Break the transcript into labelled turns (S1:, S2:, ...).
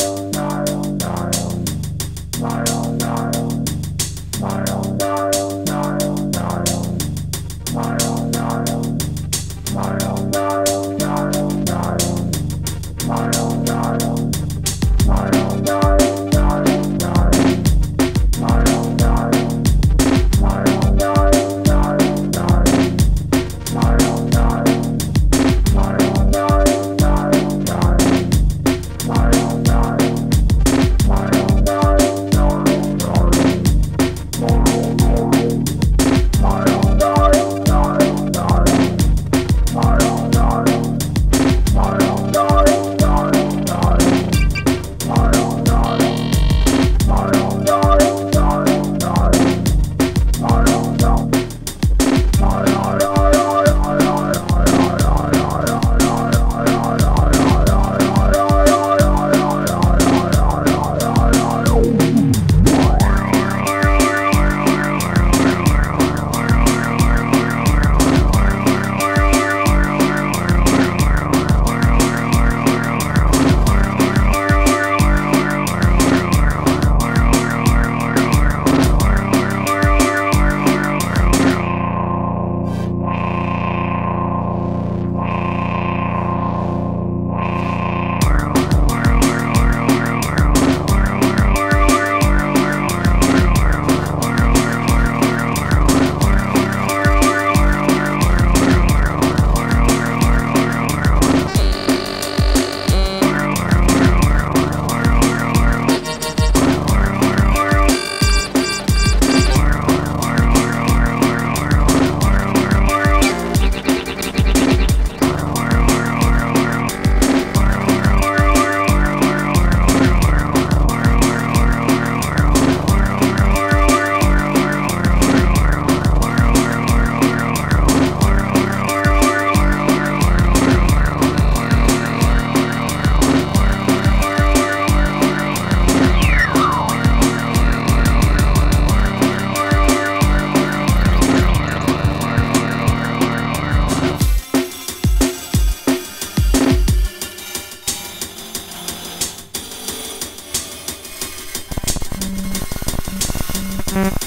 S1: you. Thank you.